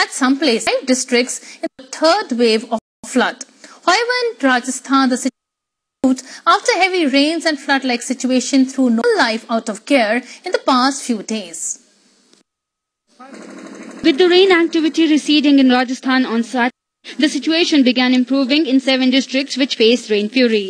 at some places, five districts in the third wave of flood. However, in Rajasthan, the situation after heavy rains and flood-like situation threw no life out of gear in the past few days. With the rain activity receding in Rajasthan on Saturday, the situation began improving in seven districts which faced rain fury.